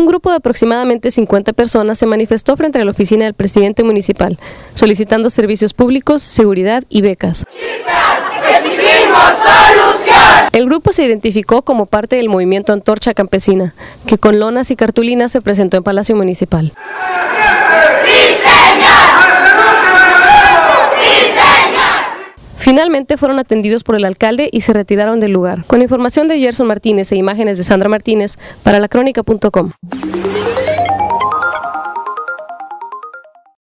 Un grupo de aproximadamente 50 personas se manifestó frente a la oficina del presidente municipal, solicitando servicios públicos, seguridad y becas. El grupo se identificó como parte del movimiento Antorcha Campesina, que con lonas y cartulinas se presentó en Palacio Municipal. Finalmente fueron atendidos por el alcalde y se retiraron del lugar. Con información de Gerson Martínez e imágenes de Sandra Martínez para lacrónica.com.